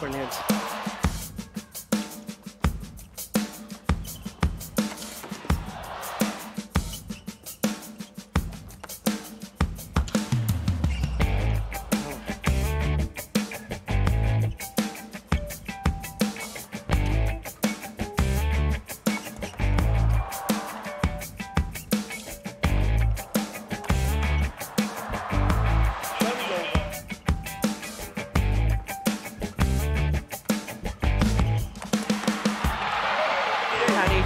Brilliant.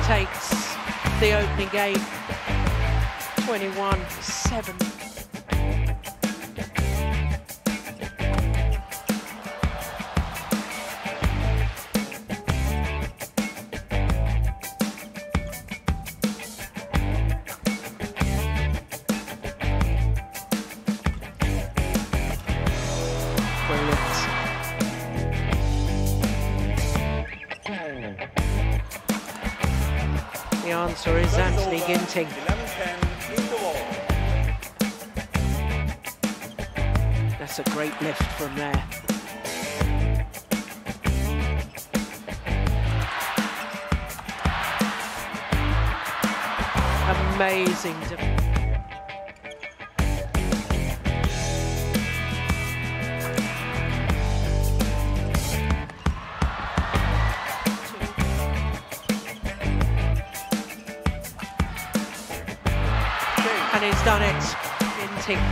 Takes the opening game 21 7. Answer is Anthony Ginting. 11-10, lead the ball. That's a great lift from there. Amazing. And he's done it. Ginting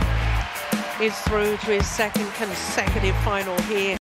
is through to his second consecutive final here.